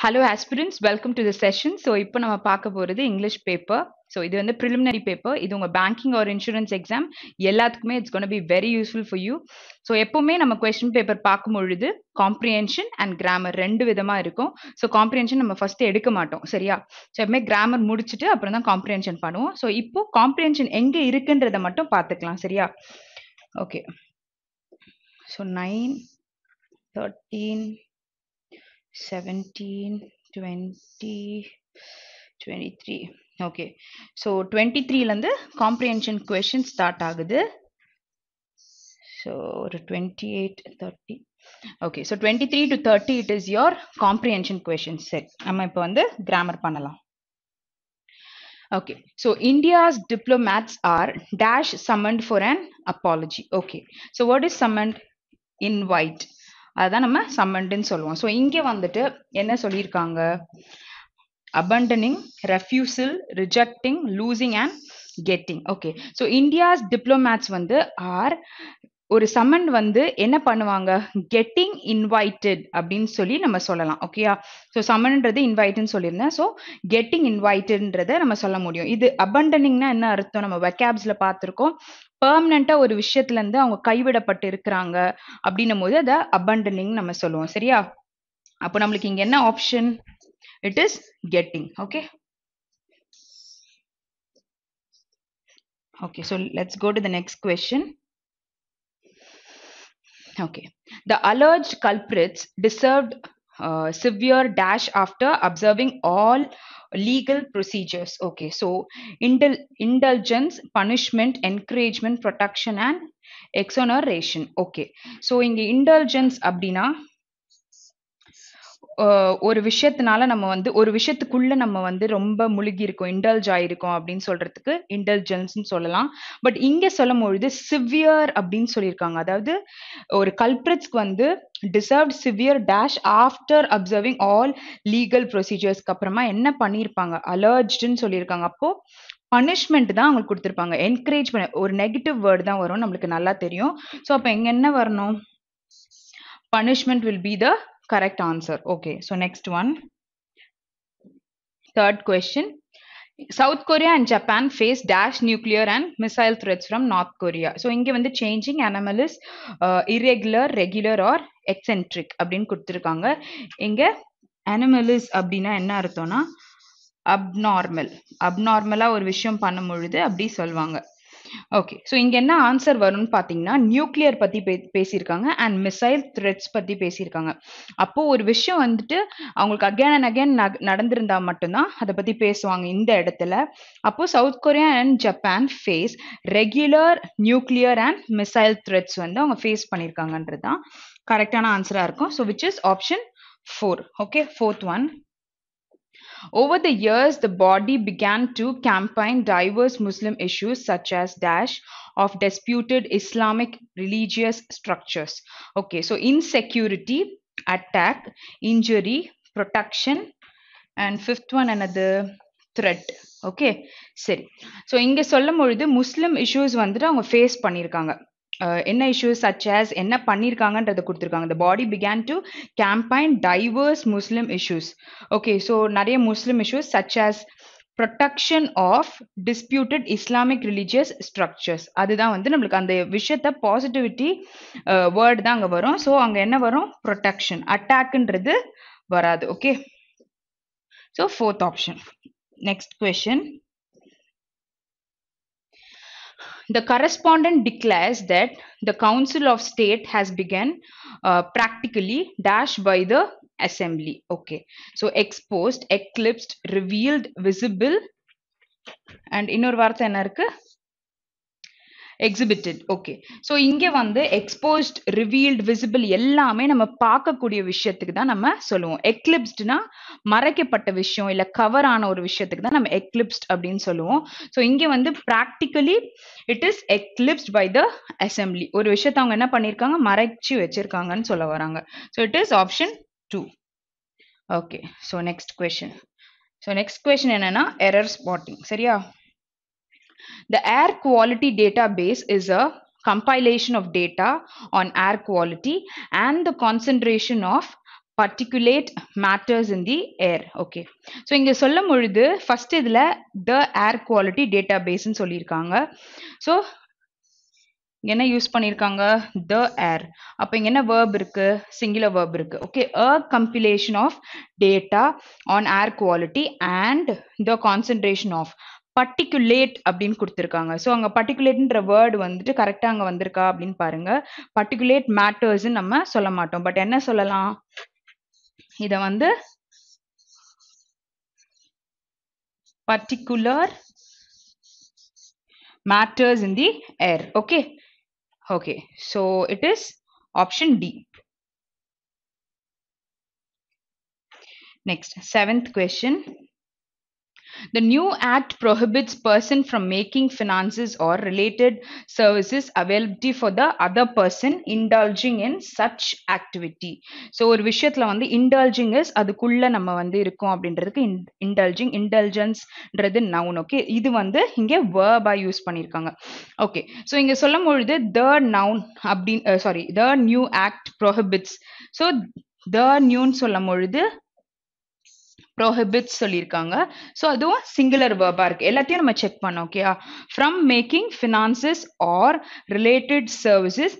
Hello aspirants welcome to the session so இப்போ நம்ம பார்க்க போகிறது இங்கிலீஷ் பேப்பர் ஸோ இது வந்து ப்ரிலிமினரி பேப்பர் இது உங்கள் பேங்கிங் ஆர் இன்சூரன்ஸ் எக்ஸாம் எல்லாத்துக்குமே it's gonna be very useful for you so எப்போவுமே நம்ம கொஸ்டின் பேப்பர் பார்க்கும் பொழுது காம்ப்ரியன்ஷன் அண்ட் கிராமர் ரெண்டு விதமாக இருக்கும். ஸோ காம்ப்ரியன்ஷன் நம்ம ஃபஸ்ட்டு எடுக்க மாட்டோம் சரியா? ஸோ எப்பவுமே கிராமர் முடிச்சுட்டு அப்புறம் தான் காம்ப்ரியன்ஷன் பண்ணுவோம். ஸோ இப்போ காம்ப்ரியன்ஷன் எங்கே இருக்குன்றதை மட்டும் பார்த்துக்கலாம் சரியா? Okay so nine thirteen 17 20 23 okay so twenty த்ரீலேருந்து comprehension question start ஆகுது. ஸோ ஒரு twenty eight thirty okay so twenty three to thirty it is your comprehension question set நம்ம இப்போ வந்து கிராமர் பண்ணலாம். Okay, so India's diplomats are dash summoned for an apology. Okay, so what is summoned? Invite. அதுதான் நம்ம சம்மண்டுன்னு சொல்லுவோம். So இங்கே வந்துட்டு என்ன சொல்லியிருக்காங்க? Abandoning refusal rejecting losing and getting okay so India's diplomats வந்து ஆர் ஒரு சம்மன் வந்து என்ன பண்ணுவாங்க? கெட்டிங் இன்வைட்டட் அப்படின்னு சொல்லி நம்ம சொல்லலாம் ஓகேயா ஸோ சம்மன்ன்றது இன்வைட்டுன்னு சொல்லியிருந்தேன். ஸோ கெட்டிங் இன்வைட்டட்ன்றதை நம்ம சொல்ல முடியும். இது அபண்டனிங்னா என்ன அர்த்தம்? நம்ம வெக்காப்ஸில் பார்த்துருக்கோம். பெர்மனண்டா ஒரு விஷயத்துலேருந்து அவங்க கைவிடப்பட்டு இருக்கிறாங்க அப்படின்னும் போது அதை அபண்டனிங் நம்ம சொல்லுவோம் சரியா? அப்போ நம்மளுக்கு இங்கே என்ன option it is getting okay okay so let's go to the next question Okay. The alleged culprits deserved uh, severe dash after observing all legal procedures. Okay. So, indul indulgence, punishment, encouragement, protection, and exoneration. Okay. So, இங்க indulgence அப்படின்னா ஒரு விஷயத்தினால நம்ம வந்து ஒரு விஷயத்துக்குள்ள நம்ம வந்து ரொம்ப முழுகி இருக்கோம் இன்டல்ஜ் ஆயிருக்கோம் அப்படின்னு சொல்றதுக்கு இன்டெலிஜென்ஸ்னு சொல்லலாம். பட் இங்க சொல்லும் பொழுது சிவியர் அப்படின்னு சொல்லியிருக்காங்க. அதாவது ஒரு கல்பிரட்ஸ்க்கு வந்து deserved severe dash after observing all legal ப்ரொசீஜர்ஸ்க்கு அப்புறமா என்ன பண்ணியிருப்பாங்க? அலர்ஜ்டுன்னு சொல்லியிருக்காங்க. அப்போ பனிஷ்மெண்ட் தான் அவங்களுக்கு கொடுத்துருப்பாங்க. என்கரேஜ் பண்ண ஒரு நெகட்டிவ் வேர்டு தான் வரும். நம்மளுக்கு நல்லா தெரியும். ஸோ அப்போ எங்க என்ன வரணும்? Punishment will be the correct answer okay so next one third question South Korea and Japan face dash nuclear and missile threats from North Korea so இங்கே வந்து changing animal irregular regular or eccentric அப்படின்னு கொடுத்துருக்காங்க இங்கே அனிமலிஸ் அப்படின்னா என்ன அர்த்தம்னா abnormal அப்நார்மலாக ஒரு விஷயம் பண்ணும் பொழுது அப்படி சொல்லுவாங்க ஓகே ஸோ இங்க என்ன ஆன்சர் வரும்னு பார்த்தீங்கன்னா நியூக்ளியர் பற்றி பே பேசியிருக்காங்க அண்ட் மிசைல் த்ரெட்ஸ் பத்தி பேசியிருக்காங்க. அப்போது ஒரு விஷயம் வந்துட்டு அவங்களுக்கு அகேன் அண்ட் அகேன் நடந்திருந்தா மட்டும்தான் அதை பற்றி பேசுவாங்க இந்த இடத்துல. அப்போது South Korea and Japan face regular nuclear and missile threats வந்து அவங்க ஃபேஸ் பண்ணியிருக்காங்கன்றது தான் கரெக்டான ஆன்சராக இருக்கும். So which is option four okay fourth one Over the years, the body began to campaign diverse Muslim issues such as dash of disputed Islamic religious structures. Okay, so insecurity, attack, injury, protection, and fifth one another threat. Okay சரி so இங்கே சொல்லும் பொழுது முஸ்லிம் issues வந்துட்டு அவங்க face பண்ணியிருக்காங்க Uh, என்ன issues such as என்ன பண்ணியிருக்காங்கன்றதை கொடுத்துருக்காங்க. The body began to campaign diverse Muslim issues okay so நிறைய Muslim issues such as protection of disputed Islamic religious structures அதுதான் வந்து நம்மளுக்கு அந்த விஷயத்த பாசிட்டிவிட்டி வேர்டு uh, தான் அங்கே வரும். ஸோ அங்கே என்ன வரும்? ப்ரொடெக்ஷன் அட்டாக்ன்றது வராது. Okay so fourth option next question The correspondent declares that the Council of State has begun uh, practically dash by the assembly. Okay. So exposed, eclipsed, revealed, visible. And இன்னொரு வார்த்தை என்ன இருக்கு exhibited okay so இங்கே வந்து exposed revealed visible எல்லாமே நம்ம பார்க்கக்கூடிய விஷயத்துக்கு தான் நம்ம சொல்லுவோம். எக்லிப்ஸ்ட்னா மறைக்கப்பட்ட விஷயம் இல்லை கவர் ஆன ஒரு விஷயத்துக்கு தான் நம்ம எக்லிப்ஸ்ட் அப்படின்னு சொல்லுவோம். ஸோ இங்கே வந்து practically it is eclipsed by the assembly ஒரு விஷயத்த அவங்க என்ன பண்ணியிருக்காங்க மறைச்சு வச்சிருக்காங்கன்னு சொல்ல வராங்க. So it is option two okay so next question so next question என்னன்னா எரர் ஸ்பாட்டிங் சரியா? The air quality database is a compilation of data on air quality and the concentration of particulate matters in the air okay so இங்கே சொல்லும் பொழுது first இதில் த ஏர் quality data பேஸ்ன்னு சொல்லியிருக்காங்க. So என்ன use பண்ணியிருக்காங்க? த ஏர் அப்போ இங்கே என்ன வேர்ப் இருக்கு? சிங்குலர் வேர்ப் இருக்கு. Okay a compilation of data on air quality and the concentration of particulate அப்படின்னு கொடுத்துருக்காங்க. ஸோ அங்கே பர்டிகுலேட்ன்ற வேர்டு வந்துட்டு கரெக்டாக அங்கே வந்திருக்கா அப்படின்னு பாருங்க. பர்டிகுலேட் மேட்டர்ஸ்ன்னு நம்ம சொல்ல மாட்டோம். பட் என்ன சொல்லலாம்? இதை வந்து particular matters in the air. Okay? Okay. So it is option d. Next seventh question. The new act prohibits person from making finances or related services availability for the other person indulging in such activity so ஒரு விஷயத்துல வந்து indulging is அதுக்குள்ள நம்ம வந்து இருக்கோம் அப்படின்றதுக்கு indulging indulgenceன்றது noun okay இது வந்து இங்க வேர்பா யூஸ் பண்ணியிருக்காங்க ஓகே ஸோ இங்க சொல்லும் பொழுது த நவுன் அப்படின்னு sorry the new act prohibits so the நியூன்னு சொல்லும் பொழுது ப்ரோஹிபிட்ஸ் சொல்லியிருக்காங்க. ஸோ அதுவும் சிங்குலர் வேர்பா இருக்கு. எல்லாத்தையும் நம்ம செக் பண்ணோம் ஓகேயா from making finances or related services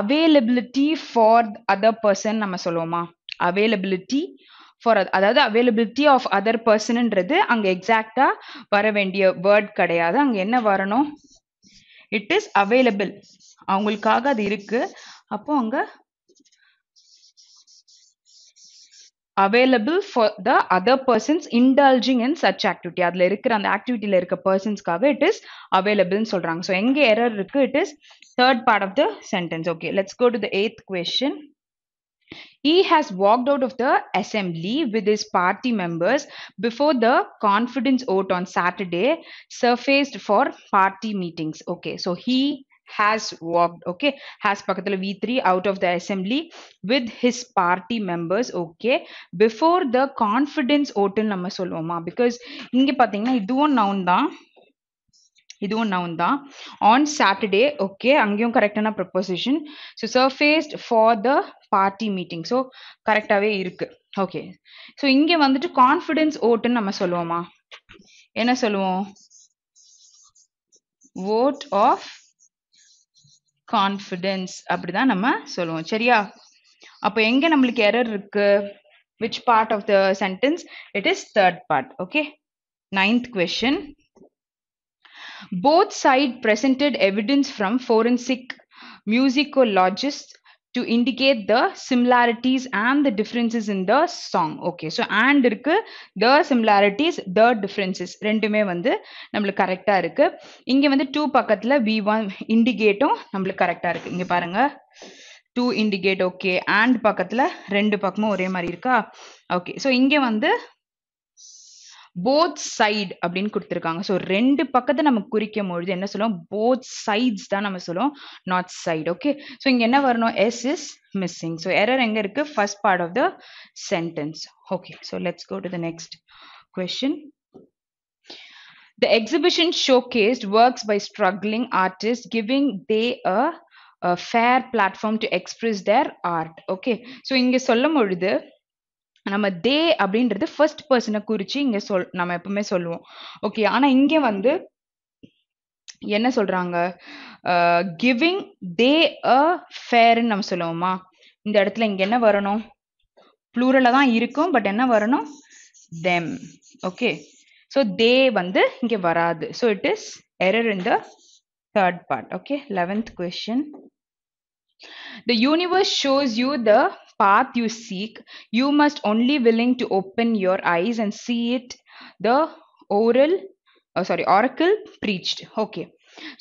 availability for other person நம்ம சொல்லுவோமா? அவைலபிலிட்டி ஃபார் அதாவது அவைலபிலிட்டி ஆஃப் அதர் பர்சன்ன்றது அங்கே எக்ஸாக்டா வர வேண்டிய வேர்ட் கிடையாது. அங்கே என்ன வரணும்? இட் இஸ் அவைலபிள் அவங்களுக்காக அது இருக்கு. அப்போ அங்கே available for the other persons indulging in such activity அதுல இருக்கிற அந்த ஆக்டிவிட்டியில இருக்க பர்சன்ஸ்க்காக இட் இஸ் அவைலபிள்னு சொல்றாங்க ஸோ எங்க எரர் இருக்கு it is third part of the sentence okay let's go to the eighth question He has walked out of the assembly with his party members before the confidence vote on Saturday surfaced for party meetings. Okay, so he has walked okay has V v3 out of the assembly with his party members okay. Before the confidence vote நம்ம சொல்லுவோமா? Because இங்கே பார்த்தீங்கன்னா இதுவும் noun தான். இதுவும் noun தான். On Saturday okay அங்கேயும் கரெக்டான preposition so surfaced for the party meeting so கரெக்டாகவே இருக்கு. ஓகே ஸோ இங்கே வந்துட்டு கான்ஃபிடென்ஸ் ஓட்டுன்னு நம்ம சொல்லுவோமா? என்ன சொல்லுவோம்? ஓட் ஆஃப் கான்ஃபிடென்ஸ் அப்படிதான் நம்ம சொல்லுவோம். சரியா? அப்போ எங்க நம்மளுக்கு எரர் இருக்கு? Which part of the sentence it is third part okay ninth question both side presented evidence from forensic musicologists to indicate the similarities and the differences in the song okay so and இருக்கு the சிம்லாரிட்டிஸ் the differences ரெண்டுமே வந்து நம்மளுக்கு கரெக்டாக இருக்கு. இங்கே வந்து two பக்கத்தில் we one இண்டிகேட்டும் நம்மளுக்கு கரெக்டாக இருக்கு. இங்கே பாருங்க. டூ இண்டிகேட் ஓகே அண்ட் பக்கத்தில் ரெண்டு பக்கமும் ஒரே மாதிரி இருக்கா? ஓகே ஸோ இங்கே வந்து போத் சைடு அப்படின்னு கொடுத்துருக்காங்க. ஸோ ரெண்டு பக்கத்தை நம்ம குறிக்கும் பொழுது என்ன சொல்லுவோம்? போத் சைட்ஸ் தான் நம்ம சொல்லுவோம். நாட் சைடு ஓகே ஸோ இங்கே என்ன வரணும்? S is missing so error எங்கே இருக்கு? First part of the sentence okay so let's go to the next question The exhibition showcased works by struggling artists, giving they a, a fair platform to express their art. Okay, so இங்க சொல்லும் பொழுது நம்ம தே அப்படின்றது first பர்சனை குறிச்சு இங்க சொல் நம்ம எப்பவுமே சொல்லுவோம். ஓகே ஆனா இங்க வந்து என்ன சொல்றாங்க? கிவிங் தே அ ஃபேர்ன்னு நம்ம சொல்லுவோமா? இந்த இடத்துல இங்க என்ன வரணும்? ப்ளூரல தான் இருக்கும் பட் என்ன வரணும்? தெம் ஓகே ஸோ தே வந்து இங்க வராது. So it is error in the third part okay eleventh question The universe shows you the path you seek. You must only willing to open your eyes and see it. The oral, oh, sorry, oracle preached. Okay.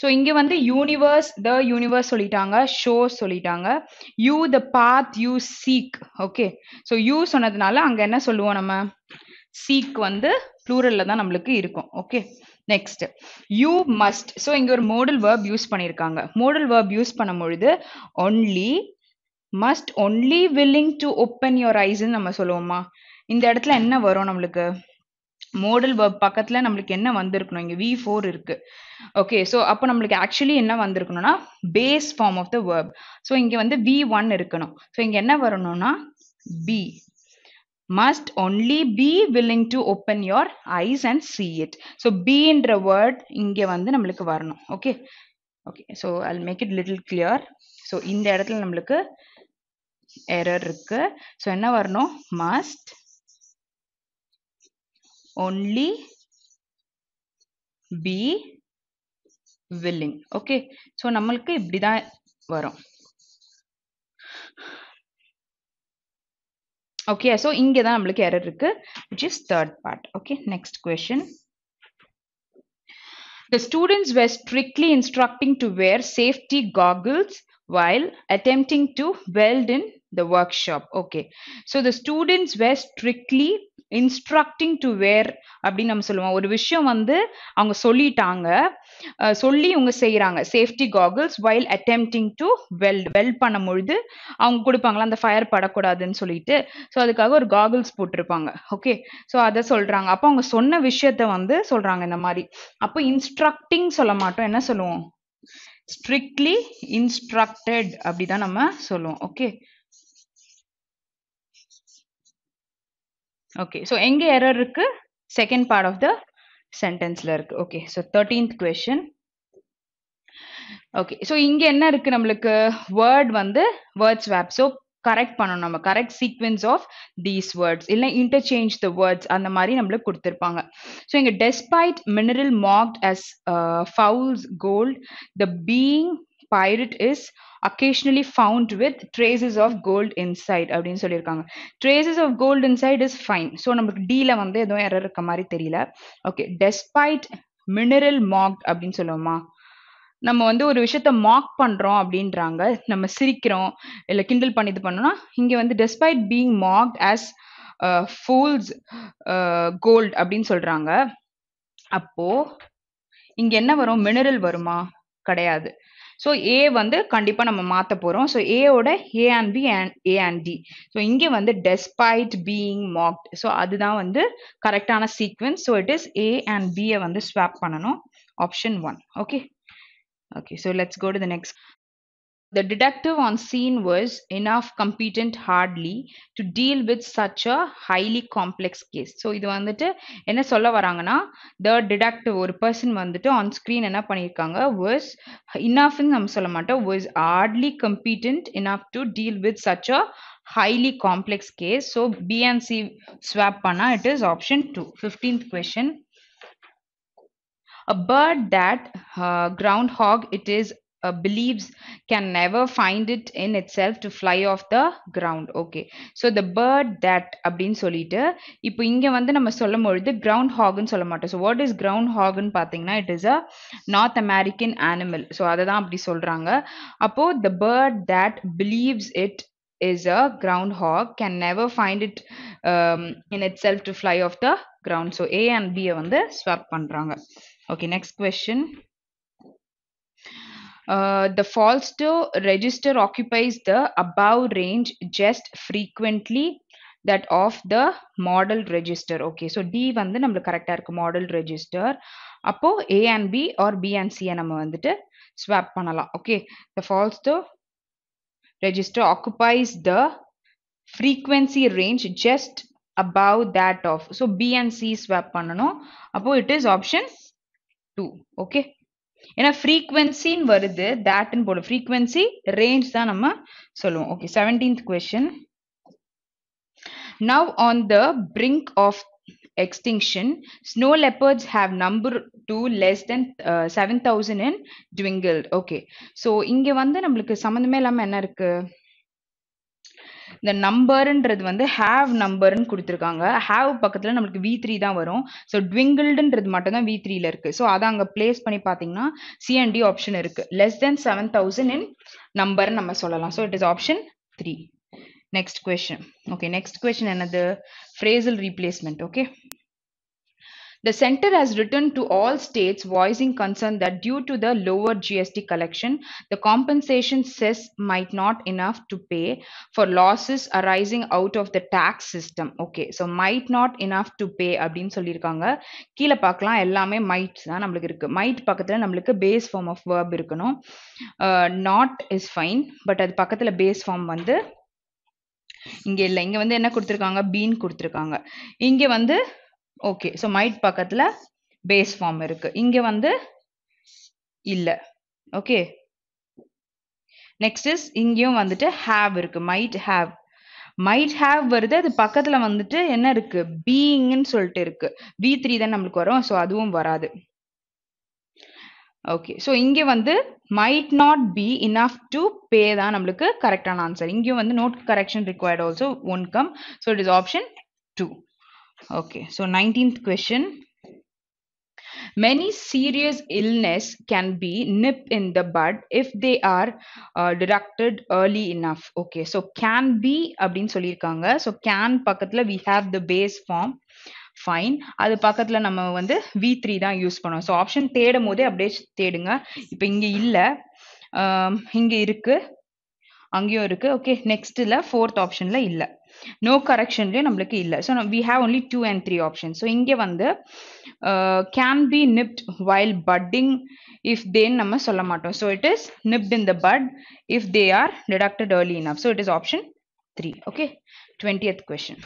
So இங்கே வந்து universe the universe சொல்லிட்டாங்க show சொல்லிட்டாங்க you the path you seek okay so you சொன்னதுனால அங்கே என்ன சொல்லுவோம் நம்ம seek வந்து ப்ளூரல்ல தான் நம்மளுக்கு இருக்கும் okay next you must so இங்கே ஒரு மோடல் வேர்ப் யூஸ் பண்ணியிருக்காங்க மோடல் வேர்ப் யூஸ் பண்ணும் பொழுது only must only willing to open your ஐஸ்ன்னு நம்ம சொல்லுவோமா? இந்த இடத்துல என்ன வரும் நம்மளுக்கு? மோடல் வேர்ப் பக்கத்துல நம்மளுக்கு என்ன வந்திருக்கணும்? இங்க வி ஃபோர் இருக்கு. ஓகே ஸோ அப்போ நம்மளுக்கு ஆக்சுவலி என்ன வந்திருக்கணும்னா base form of the verb so இங்க வந்து வி ஒன் இருக்கணும். ஸோ இங்க என்ன வரணும்னா be must only be willing to open your eyes and see it so பீன்ற word இங்கே வந்து நம்மளுக்கு வரணும். Okay okay so I'll make it little clear so இந்த இடத்துல நம்மளுக்கு error இருக்கு so என்ன வரணும் must only be willing okay so நம்மளுக்கு இப்படிதான் வரும் okay so இங்க தான் நம்மளுக்கு error இருக்கு which is third part okay next question the students were strictly instructing to wear safety goggles while attempting to weld in the workshop. Okay. So the students were strictly instructing to wear அப்படின்னு நம்ம சொல்லுவோம். ஒரு விஷயம் வந்து அவங்க சொல்லிட்டாங்க. சொல்லி இவங்க செய்யறாங்க safety goggles while attempting to weld weld பண்ணும் பொழுது அவங்க கொடுப்பாங்களா? அந்த ஃபயர் படக்கூடாதுன்னு சொல்லிட்டு. ஸோ அதுக்காக ஒரு காகுல்ஸ் போட்டிருப்பாங்க. ஓகே ஸோ அதை சொல்றாங்க. அப்போ அவங்க சொன்ன விஷயத்த வந்து சொல்றாங்க இந்த மாதிரி. அப்போ இன்ஸ்ட்ரக்டிங் சொல்ல மாட்டோம். என்ன சொல்லுவோம்? ஸ்ட்ரிக்ட்லி இன்ஸ்ட்ரக்டட் அப்படிதான் நம்ம சொல்லுவோம். ஓகே ஓகே ஸோ எங்கே எரர் இருக்கு? செகண்ட் பார்ட் ஆஃப் த சென்டென்ஸ்ல இருக்கு. Okay so thirteenth question okay so இங்க என்ன இருக்கு நம்மளுக்கு? வேர்ட் வந்து வேர்ட் ஸ்வாப் ஸோ கரெக்ட் பண்ணணும் நம்ம. Correct sequence of these words இல்லை இன்டர்சேஞ்ச் த வேர்ட்ஸ் அந்த மாதிரி நம்மளுக்கு கொடுத்துருப்பாங்க. ஸோ இங்கே despite mineral marked as fool's gold the being pyrite is occasionally found with traces of gold inside அப்படின்னு சொல்லியிருக்காங்க. Traces of gold inside is fine so நம்மளுக்கு டீல வந்து எதுவும் எரர் இருக்க மாதிரி தெரியல. ஓகே டெஸ்பைட் மினரல் மார்க் அப்படின்னு சொல்லுவோமா? நம்ம வந்து ஒரு விஷயத்த மார்க் பண்றோம் அப்படின்றாங்க. நம்ம சிரிக்கிறோம் இல்லை கிண்டல் பண்ணி இது பண்ணோம்னா இங்க வந்து despite being mark as fool's gold அப்படின்னு சொல்றாங்க. அப்போ இங்க என்ன வரும்? மினரல் வருமா? கிடையாது. ஸோ ஏ வந்து கண்டிப்பாக நம்ம மாற்ற போகிறோம் ஸோ ஏவோட A and B and A and D so இங்கே வந்து டெஸ்பைட் பீயிங் மார்க்ட் ஸோ அதுதான் வந்து கரெக்டான sequence so it is A and பியை வந்து ஸ்வாப் பண்ணணும். Option one okay okay so let's go to the next The detective on scene was enough competent hardly to deal with such a highly complex case. So இது வந்துட்டு என்ன சொல்ல வராங்கன்னா த deductive ஒரு person வந்துட்டு ஆன் ஸ்க்ரீன் என்ன பண்ணியிருக்காங்க was இனஃப்னு நம்ம சொல்ல மாட்டோம் was hardly competent enough to deal with such a highly complex case. So B and C swap பண்ணா it is option 2. 15th question. A bird that uh, groundhog it is uh, believes can never find it in itself to fly off the ground okay so the bird that அப்படின்னு சொல்லிட்டு இப்போ இங்க வந்து நம்ம சொல்லும் பொழுது ground ஹாக்னு சொல்ல மாட்டோம் ஸோ வாட் இஸ் கிரவுண்ட் ஹாக்னு பார்த்தீங்கன்னா it is a North American animal so அதை தான் அப்படி சொல்றாங்க அப்போ the bird that believes it is a groundhog can never find it um, in itself to fly off the ground so a and b வந்து swap பண்றாங்க okay next question uh, the Falsto register occupies the above range just frequently that of the model register okay so d வந்து நம்மளுக்கு கரெக்டா இருக்கு model register அப்போ a and b or b and c நம்ம வந்துட்டு swap பண்ணலாம் okay the Falsto register occupies the frequency range just above that of so b and c swap பண்ணணும் அப்போ it is option 2 okay ஏன்னா ஃப்ரீக்வன்சின்னு வருது தேட்னு போடும் frequency range தான் நம்ம சொல்லுவோம். Okay seventeenth question now on the brink of extinction snow leopards have number to less than seven thousand in dwindled okay so இங்கே வந்து நம்மளுக்கு சம்மந்தமே இல்லாமல் என்ன இருக்கு? இந்த நம்பருன்றது வந்து ஹேவ் நம்பர்னு கொடுத்துருக்காங்க. ஹேவ் பக்கத்தில் நம்மளுக்கு வி த்ரீ தான் வரும். ஸோ ட்விங்கிள்டுன்றது மட்டும் தான் வி த்ரீல இருக்கு. ஸோ அதை அங்கே பிளேஸ் பண்ணி பார்த்தீங்கன்னா சிஎன்டி ஆப்ஷன் இருக்கு. Less than seven thousand in நம்பர்னு நம்ம சொல்லலாம். So it is option three next question okay next question என்னது? Phrasal replacement okay The center has written to all states voicing concern that due to the lower GST collection, the compensation cess might not enough to pay for losses arising out of the tax system. Okay, so might not enough to pay அப்படின்னு சொல்லியிருக்காங்க கீழே பார்க்கலாம் எல்லாமே might தான் நம்மளுக்கு இருக்கு might பக்கத்தில் நம்மளுக்கு பேஸ் ஃபார்ம் ஆஃப் வேர்ப் இருக்கணும் நாட் இஸ் ஃபைன் பட் அது பக்கத்தில் பேஸ் ஃபார்ம் வந்து இங்கே இல்லை இங்கே வந்து என்ன கொடுத்துருக்காங்க பீன் கொடுத்துருக்காங்க இங்கே வந்து ஓகே ஸோ மைட் பக்கத்தில் பேஸ் ஃபார்ம் இருக்கு. இங்கே வந்து இல்லை. ஓகே நெக்ஸ்ட் இஸ் இங்கேயும் வந்துட்டு ஹேவ் இருக்கு. மைட் ஹேவ் மைட் ஹேவ் வருது அது பக்கத்தில் வந்துட்டு என்ன இருக்கு? பீயிங்னு சொல்லிட்டு இருக்கு. பி த்ரீ தான் நம்மளுக்கு வரும் ஸோ அதுவும் வராது. ஓகே ஸோ இங்கே வந்து might not be enough to pay தான் நம்மளுக்கு கரெக்டான ஆன்சர் இங்கேயும் வந்து not correction required also one come so it is option two okay so nineteenth question Many serious illness can be nip in the bud if they are uh, early early enough. Okay, so can be அப்படின்னு சொல்லியிருக்காங்க. So can பக்கத்தில் we have the base form fine அது பக்கத்தில் நம்ம வந்து we three தான் use பண்ணோம். So option தேடும் போதே அப்படியே தேடுங்க. இப்போ இங்கே இல்லை. இங்கே இருக்கு. அங்கேயும் இருக்கு. ஓகே நெக்ஸ்ட்டில் ஃபோர்த் ஆப்ஷனில் இல்லை. நோ கரெக்ஷன்லேயும் நம்மளுக்கு இல்லை. So we have only two and three option so இங்கே வந்து can be nipped while putting if தேன்னு நம்ம சொல்ல மாட்டோம். So it is nipped in the bud if they are detected early enough so it is option three okay twentieth question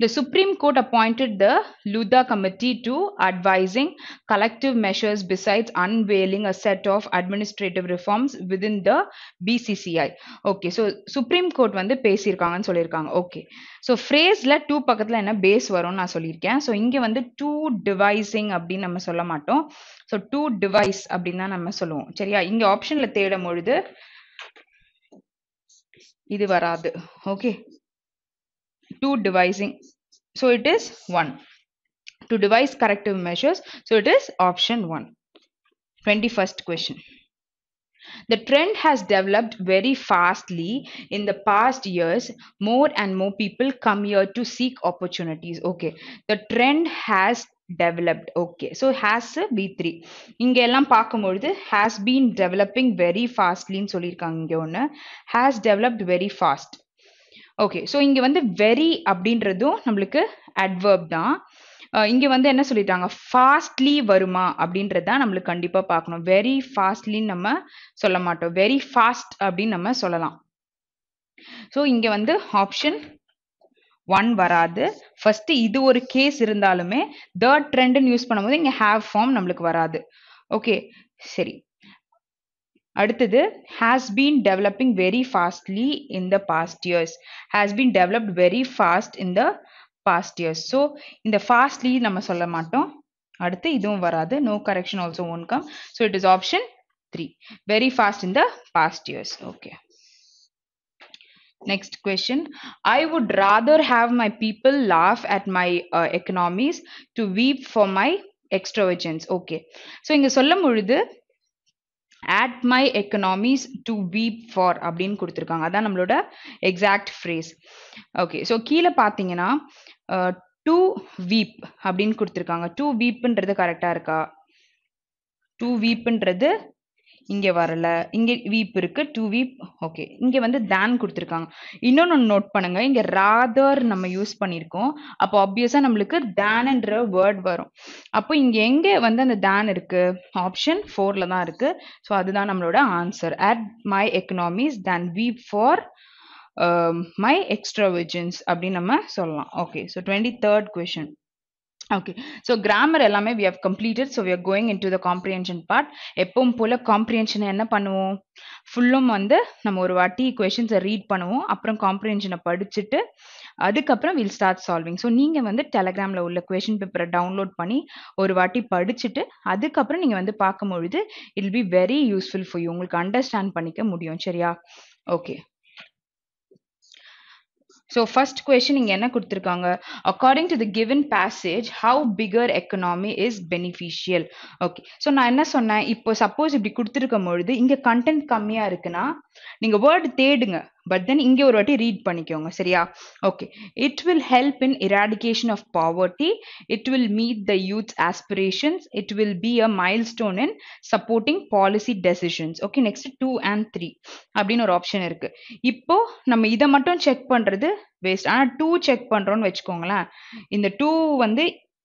The Supreme Court appointed the Luda Committee to advising collective measures besides unveiling a set of administrative reforms within the BCCI. Okay, so Supreme Court வந்து பேசியிருக்காங்கன்னு சொல்லியிருக்காங்க okay so ஃப்ரேஸில் two பக்கத்தில் என்ன base வரும்னு நான் சொல்லியிருக்கேன் so இங்கே வந்து டூ டிவைசிங் அப்படின்னு நம்ம சொல்ல மாட்டோம் ஸோ டூ டிவைஸ் அப்படின்னு தான் நம்ம சொல்லுவோம் சரியா இங்கே ஆப்ஷனில் தேடும் பொழுது இது வராது okay two devising so it is one to devise corrective measures so it is option one 21st question the trend has developed very fastly in the past years more and more people come here to seek opportunities okay the trend has developed okay so has b3 இங்க எல்லாம் பார்க்கும்பொழுது has been developing very fastly ன்னு சொல்லியிருக்காங்க இங்க ஒன்று has developed very fast Okay so இங்கே வந்து very அப்படின்றதும் நம்மளுக்கு அட்வர்ப் தான். இங்கே வந்து என்ன சொல்லிட்டாங்க? ஃபாஸ்ட்லி வருமா? அப்படின்றது தான் நம்மளுக்கு கண்டிப்பாக பார்க்கணும். வெரி ஃபாஸ்ட்லின்னு நம்ம சொல்ல மாட்டோம். வெரி ஃபாஸ்ட் அப்படின்னு நம்ம சொல்லலாம். ஸோ இங்கே வந்து ஆப்ஷன் ஒன் வராது. ஃபர்ஸ்ட் இது ஒரு கேஸ் இருந்தாலுமே தேர்ட் ட்ரெண்டுன்னு யூஸ் பண்ணும்போது இங்கே ஹேவ் ஃபார்ம் நம்மளுக்கு வராது. ஓகே சரி. அடுத்தது has been developing very fastly in the past years has been developed very fast in the past years so இந்த ஃபாஸ்ட்லி நம்ம சொல்ல மாட்டோம். அடுத்து இதுவும் வராது. No correction also one come so it is option three very fast in the past years okay Next question. I would rather have my people laugh at my uh, economies to weep for my extravagance. Okay. So சொல்லும் பொழுது at my economies to weep for அப்படின்னு கொடுத்துருக்காங்க. அதான் நம்மளோட exact phrase okay so கீழே பார்த்தீங்கன்னா uh, two வீப் அப்படின்னு கொடுத்துருக்காங்க. டூ வீப்புன்றது கரெக்டாக இருக்கா? டூ வீப்புன்றது இங்கே வரல. இங்கே வீப் இருக்கு. டூ வீப் ஓகே இங்கே வந்து தேன் கொடுத்துருக்காங்க. இன்னொன்று நோட் பண்ணுங்க. இங்கே ராதர் நம்ம யூஸ் பண்ணியிருக்கோம். அப்போ ஆப்வியஸாக நம்மளுக்கு தேன்ன்ற வேர்ட் வரும். அப்போ இங்கே எங்கே வந்து அந்த தேன் இருக்கு? ஆப்ஷன் ஃபோரில் தான் இருக்கு. ஸோ அதுதான் நம்மளோட answer at my economies then weep for my extravagance அப்படின்னு நம்ம சொல்லலாம். Okay so twenty third question okay so grammar எல்லாமே we have completed so we are going into the comprehension part எப்பவும் போல் காம்ப்ரியன்ஷனை என்ன பண்ணுவோம்? ஃபுல்லும் வந்து நம்ம ஒரு வாட்டி கொஷின்ஸை ரீட் பண்ணுவோம். அப்புறம் காம்ப்ரியன்ஷனை படிச்சுட்டு அதுக்கப்புறம் வில் ஸ்டார்ட் சால்விங் ஸோ நீங்கள் வந்து டெலகிராமில் உள்ள கொஷின் பேப்பரை டவுன்லோட் பண்ணி ஒரு வாட்டி படிச்சுட்டு அதுக்கப்புறம் நீங்கள் வந்து பார்க்கும்பொழுது it be very useful for you உங்களுக்கு அண்டர்ஸ்டாண்ட் பண்ணிக்க முடியும். சரியா? ஓகே ஸோ ஃபர்ஸ்ட் கொஷின் இங்கே என்ன கொடுத்துருக்காங்க? According to the given passage how bigger economy is beneficial okay so நான் என்ன சொன்னேன்? இப்போ சப்போஸ் இப்படி கொடுத்துருக்கும் பொழுது இங்கே கண்டென்ட் கம்மியாக இருக்குன்னா நீங்கள் வேர்டு தேடுங்க. பட் தென் இங்கே ஒரு வாட்டி ரீட் பண்ணிக்கோங்க சரியா? Okay it will help in eradication of poverty it will meet the youth aspirations it will be a milestone in supporting policy decisions okay next two and three அப்படின்னு ஒரு option இருக்கு. இப்போ நம்ம இதை மட்டும் செக் பண்றது வேஸ்ட் ஆனால் two check பண்றோம்னு வச்சுக்கோங்களேன். இந்த டூ வந்து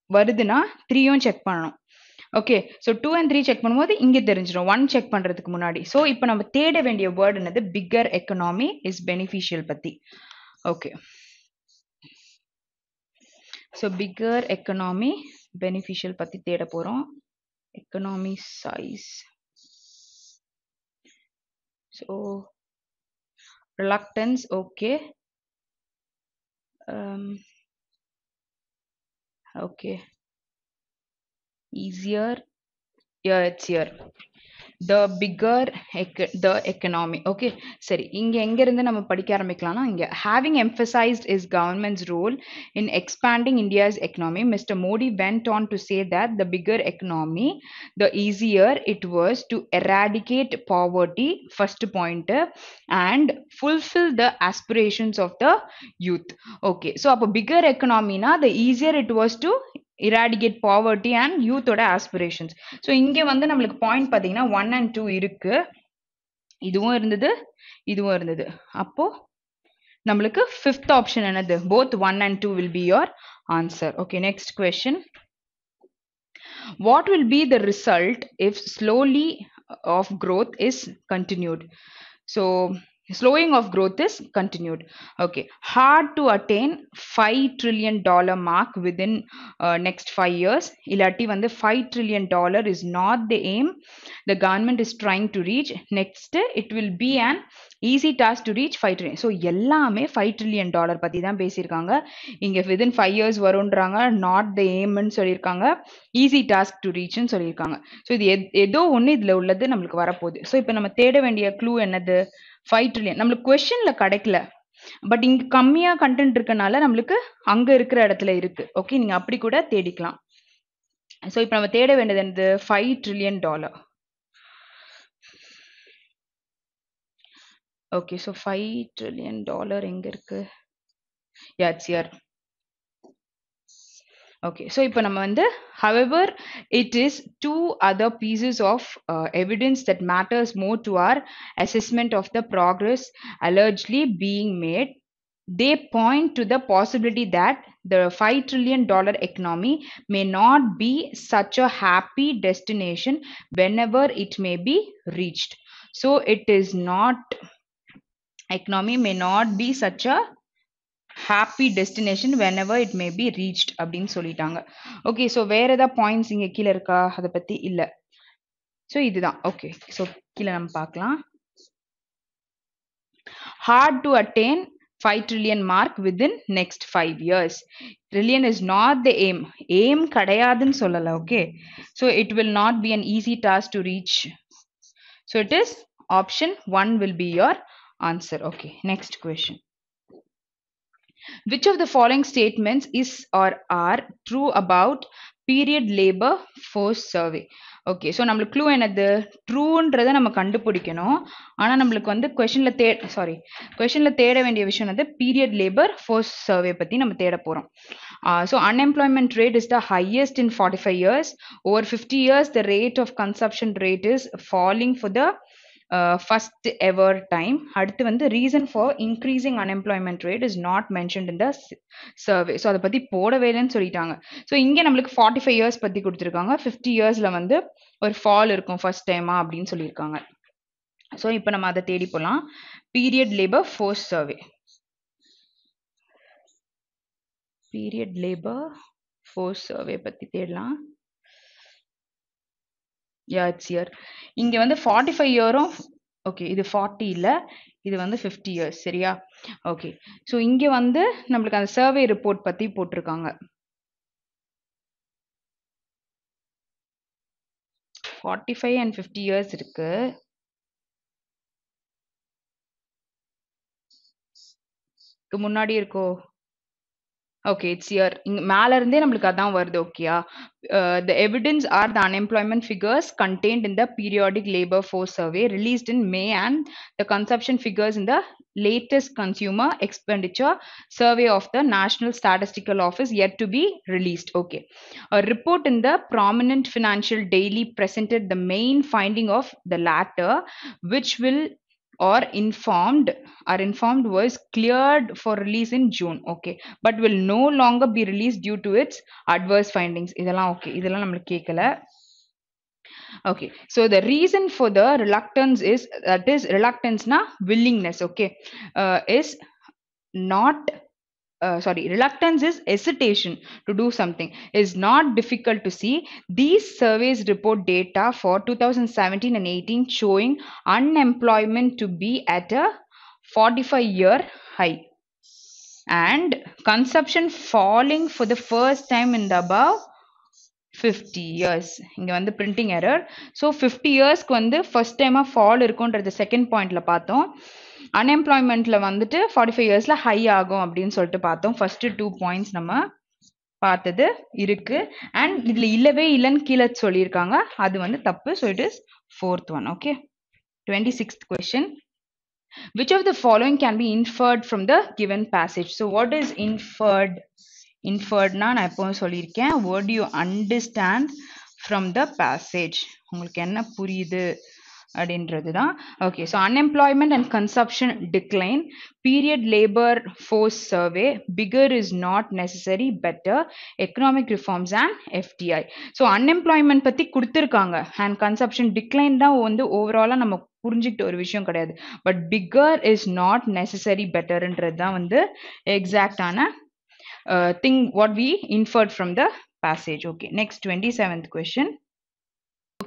வருதுன்னா த்ரீயும் செக் பண்ணணும். Okay so two and three check பண்ணும்போது இங்கே தெரிஞ்சிடும் ஒன் செக் பண்ணுறதுக்கு முன்னாடி. ஸோ இப்போ நம்ம தேட வேண்டிய வேர்டு என்னது? பிக்கர் எக்கனாமி இஸ் பெனிஃபிஷியல் பற்றி okay so bigger economy beneficial பற்றி தேட போகிறோம் economy size so reluctance okay okay easier yeah it's here the bigger ec- the economy okay சரி இங்க எங்க இருந்து நம்ம படிக்க ஆரம்பிக்கலாம்னா இங்க having emphasized his government's role in expanding india's economy mr modi went on to say that the bigger economy the easier it was to eradicate poverty first point and fulfill the aspirations of the youth okay so அப்போ bigger economy na the easier it was to eradicate poverty and youth ஓட aspirations. So இங்கே வந்து நம்மளுக்கு point பார்த்தீங்கன்னா one and two இருக்கு. இதுவும் இருந்தது இதுவும் இருந்தது. அப்போ நம்மளுக்கு ஃபிஃப்த் ஆப்ஷன் என்னது? Both one and two will be your answer okay next question what will be the result if slowly of growth is continued? So slowing of growth is continued okay hard to attain 5 trillion dollar mark within uh, next 5 years வந்து five trillion dollar is not the aim the government is trying to reach next it will be an easy task to reach five trillion so எல்லாமே five trillion dollar பற்றி தான் பேசியிருக்காங்க இங்கே within five years வரும்ன்றாங்க not the எய்ம்னு சொல்லியிருக்காங்க easy task to ரீச்னு சொல்லியிருக்காங்க so இது எத் ஏதோ ஒன்று இதில் உள்ளது நம்மளுக்கு வரப்போகுது ஸோ இப்போ நம்ம தேட வேண்டிய க்ளூ என்னது ஃபைவ் ட்ரில்லியன் நம்மளுக்கு கொஷனில் கிடைக்கல. பட் இங்கே கம்மியாக கண்டென்ட் இருக்கனால நம்மளுக்கு அங்கே இருக்கிற இடத்துல இருக்கு. ஓகே நீங்கள் அப்படி கூட தேடிக்கலாம். ஸோ இப்போ நம்ம தேட வேண்டியது என்னது? Five trillion dollar okay so five trillion dollar எங்கே இருக்கு? யாட்ஸ் இயர் ஓகே ஸோ இப்போ நம்ம வந்து however it is two other pieces of uh, evidence that matters more to our assessment of the progress allegedly being made they point to the possibility that the 5 trillion dollar economy may not be such a happy destination whenever it may be reached so it is not economy may not be such a happy destination whenever it may be reached அப்படின்னு சொல்லிட்டாங்க okay so வேற ஏதாவது points இங்கே கீழே இருக்கா அதை பற்றி இல்லை ஸோ இதுதான் ஓகே ஸோ கீழே நம்ம பார்க்கலாம் hard to attain 5 trillion mark within next 5 years trillion is not the aim aim கிடையாதுன்னு சொல்லல okay so it will not be an easy task to reach so it is option 1 will be your answer okay next question which of the following statements is or are true about period labor force survey? Okay so நம்மளுக்கு clue என்னது? ட்ரூன்றதை நம்ம கண்டுபிடிக்கணும். ஆனால் நம்மளுக்கு வந்து கொஷனில் தே sorry கொஷனில் தேட வேண்டிய விஷயம் என்னது? பீரியட் லேபர் ஃபோர்ஸ் சர்வே பற்றி நம்ம தேட போகிறோம் so unemployment rate is the highest in forty five years over fifty years the rate of consumption rate is falling for the first ever time அடுத்து வந்து reason for increasing unemployment rate is not mentioned in the survey so அதை பற்றி போடவே இல்லைன்னு சொல்லிட்டாங்க. So இங்கே நம்மளுக்கு forty five years பற்றி கொடுத்துருக்காங்க. ஃபிஃப்டி இயர்ஸில் வந்து ஒரு ஃபால் இருக்கும் ஃபர்ஸ்ட் டைமா அப்படின்னு சொல்லியிருக்காங்க. ஸோ இப்போ நம்ம அதை தேடி போகலாம் period labour force survey period labour force survey பற்றி தேடலாம். யா இட்ஸ் இயர் இங்கே வந்து ஃபார்ட்டி ஃபைவ் இயரும் ஓகே இது ஃபார்ட்டி இல்லை இது வந்து ஃபிஃப்டி இயர்ஸ் சரியா? ஓகே ஸோ இங்கே வந்து நம்மளுக்கு அந்த சர்வே ரிப்போர்ட் பற்றி போட்டிருக்காங்க. Forty five and fifty years இருக்கு முன்னாடி இருக்கோ? ஓகே இட்ஸ் இயர் இங்க மேல இருந்தே நம்மளுக்கு அதான் வருது ஓகேயா the evidence are the unemployment figures contained in the periodic labour force survey released in May and the consumption figures in the latest consumer expenditure survey of the national statistical office yet to be released okay a report in the prominent financial daily presented the main finding of the latter which will or informed are informed was cleared for release in June okay but will no longer be released due to its adverse findings இதெல்லாம் okay இதெல்லாம் நம்மளுக்கு கேட்கல Okay, so the reason for the reluctance is that is reluctance na willingness. Okay, uh, is not uh, sorry reluctance is hesitation to do something is not difficult to see these surveys report data for 2017 and 18 showing unemployment to be at a 45 year high and consumption falling for the first time in the above 50 years இங்க வந்து printing error so fifty இயர்ஸ்க்கு வந்து first டைமாக fall இருக்குன்றது second பாயிண்ட்ல பார்த்தோம் அன்எம்ப்ளாய்மெண்ட்ல வந்துட்டு forty five இயர்ஸ்ல ஹை ஆகும் அப்படின்னு சொல்லிட்டு பார்த்தோம். ஃபர்ஸ்ட் டூ பாயிண்ட்ஸ் நம்ம பார்த்தது இருக்கு. அண்ட் இதுல இல்லவே இல்லைன்னு கீழே சொல்லியிருக்காங்க. அது வந்து தப்பு. So it is fourth one okay twenty sixth question which of the following can be inferred from the given passage? So what is inferred? இன்ஃபர்ட்னா நான் எப்பவும் சொல்லியிருக்கேன். What do you understand from the passage? உங்களுக்கு என்ன புரியுது? அப்படின்றது தான் okay so unemployment and consumption decline period labour force survey figure is not necessary better economic reforms and FDI so unemployment பற்றி கொடுத்துருக்காங்க அண்ட் கன்சப்ஷன் டிக்ளைன் தான் வந்து ஓவராலாக நம்ம புரிஞ்சுக்கிட்ட ஒரு விஷயம் கிடையாது. But bigger is not necessary பெட்டர்ன்றது தான் வந்து எக்ஸாக்டான thing what we inferred from the passage okay next twenty seventh question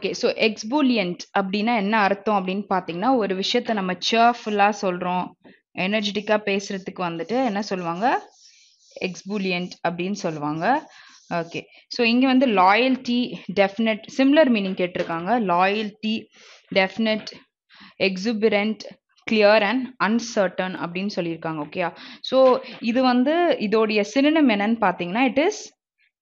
okay so exfoliant அப்படின்னா என்ன அர்த்தம் அப்படின்னு பார்த்தீங்கன்னா ஒரு விஷயத்த நம்ம சேர்ஃபுல்லாக சொல்கிறோம் எனர்ஜெட்டிக்காக பேசுறதுக்கு வந்துட்டு என்ன சொல்லுவாங்க? எக்ஸ்பூலியன்ட் அப்படின்னு சொல்லுவாங்க. ஓகே ஸோ இங்கே வந்து லாயல்ட்டி டெஃபினட் சிம்லர் மீனிங் கேட்டிருக்காங்க. Loyalty definite exuberant clear and uncertain அப்படின்னு சொல்லியிருக்காங்க. ஓகேயா ஸோ இது வந்து இதோடைய சினினம் என்னன்னு பார்த்தீங்கன்னா it is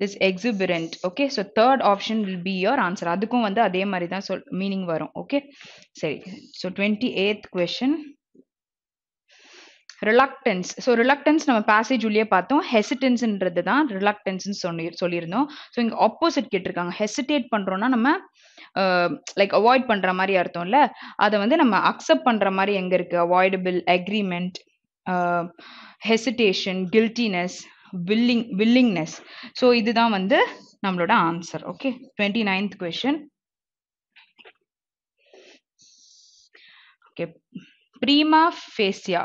is exuberant okay so third option will be your answer அதுக்கும் வந்து அதே மாதிரி தான் சொல் மீனிங் வரும் ஓகே சரி. So twenty eighth question reluctance so reluctance நம்ம பேசேஜ் உள்ளே பார்த்தோம். ஹெசிடன்ஸ்ன்றது தான் ரிலக்டன்ஸ்னு சொல்லி சொல்லியிருந்தோம். ஸோ இங்கே ஆப்போசிட் கேட்டிருக்காங்க. ஹெசிடேட் பண்ணுறோன்னா நம்ம லைக் அவாய்ட் பண்ணுற மாதிரி அர்த்தம்ல? அதை வந்து நம்ம அக்செப்ட் பண்ணுற மாதிரி எங்கே இருக்குது avoidable agreement hesitation guiltiness willing willingness so இதுதான் வந்து நம்மளோட answer okay twenty ninth question okay prima facie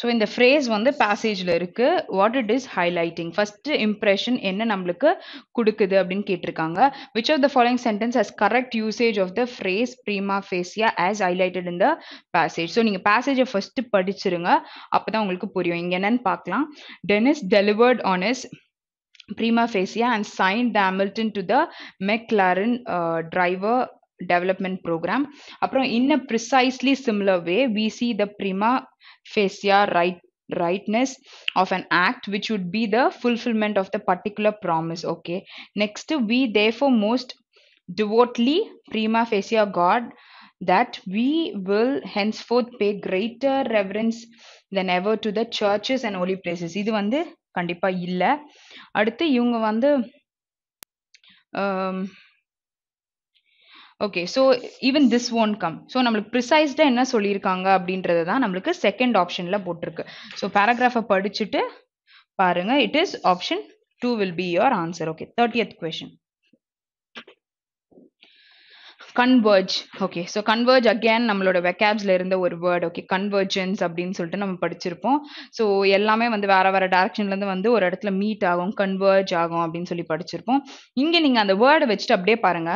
so இந்த ஃப்ரேஸ் வந்து பேசேஜில் இருக்கு. What it is highlighting first impression என்ன நம்மளுக்கு கொடுக்குது அப்படின்னு கேட்டிருக்காங்க. Which of the following sentence has correct usage of the phrase prima facie as highlighted in the passage so நீங்கள் பேசேஜை ஃபர்ஸ்ட் படிச்சிருங்க. அப்போ தான் உங்களுக்கு புரியும். இங்கே என்னன்னு பார்க்கலாம். Dennis delivered on is prima facie and signed the Hamilton to the McLaren uh, driver development program. அப்புறம் in a precisely similar way, we see the prima facie right rightness of an act which would be the fulfillment of the particular promise okay next we therefore most devotedly prima facie god that we will henceforth pay greater reverence than ever to the churches and holy places இது வந்து கண்டிப்பா இல்ல அடுத்து இவங்க வந்து okay so even this one come so நம்மளுக்கு ப்ரிசைஸ்டாக என்ன சொல்லியிருக்காங்க அப்படின்றது தான் நம்மளுக்கு செகண்ட் ஆப்ஷனில் போட்டிருக்கு. ஸோ பேராகிராஃபை படிச்சுட்டு பாருங்க. It is option two will be your answer okay thirtieth question converge okay so converge again நம்மளோட வெக்காப்ஸ்ல இருந்த ஒரு வேர்ட் ஓகே கன்வெர்ஜன்ஸ் அப்படின்னு சொல்லிட்டு நம்ம படிச்சிருப்போம். ஸோ எல்லாமே வந்து வேற வேற டேரக்ஷன்லேருந்து வந்து ஒரு இடத்துல மீட் ஆகும் கன்வர்ஜ் ஆகும் அப்படின்னு சொல்லி படிச்சிருப்போம். இங்கே நீங்கள் அந்த வேர்டை வச்சுட்டு அப்படியே பாருங்க.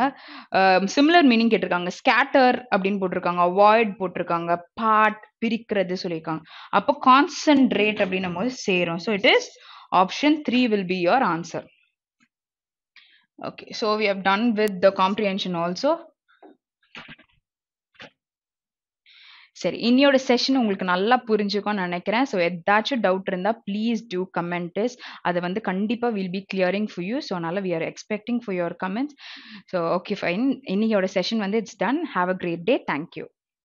சிமிலர் மீனிங் கேட்டிருக்காங்க. ஸ்கேட்டர் அப்படின்னு போட்டிருக்காங்க அவாய்ட் போட்டிருக்காங்க பாட் பிரிக்கிறது சொல்லியிருக்காங்க. அப்போ கான்சன்ட்ரேட் அப்படின்னும் போது சேரும். So it is option three will be your answer okay so we have done with the comprehension also சரி இன்னியோட செஷன் உங்களுக்கு நல்லா புரிஞ்சுக்கும்னு நினைக்கிறேன். ஸோ எதாச்சும் டவுட் இருந்தால் ப்ளீஸ் டூ கமெண்ட்ஸ் அதை வந்து கண்டிப்பாக will be clearing for you so அதனால் we are expecting for your comments so okay fine இன்னியோட session வந்து it's done have a great day thank you